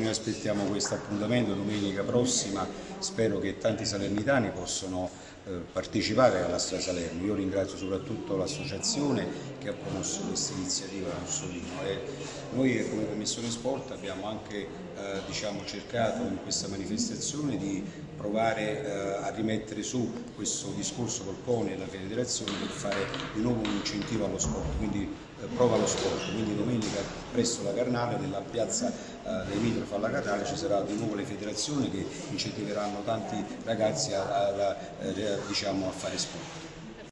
Noi aspettiamo questo appuntamento domenica prossima, spero che tanti salernitani possano eh, partecipare alla Strada Salerno. Io ringrazio soprattutto l'associazione che ha promosso questa iniziativa Mussolino e noi come Commissione Sport abbiamo anche eh, diciamo, cercato in questa manifestazione di provare eh, a rimettere su questo discorso col CONI e la Federazione per fare di nuovo un incentivo allo sport, quindi eh, prova lo sport, quindi domenica presso la Carnale nella piazza eh, dei Mitrofa alla Catale ci sarà di nuovo le federazioni che incentiveranno tanti ragazzi a, a, a, diciamo, a fare sport.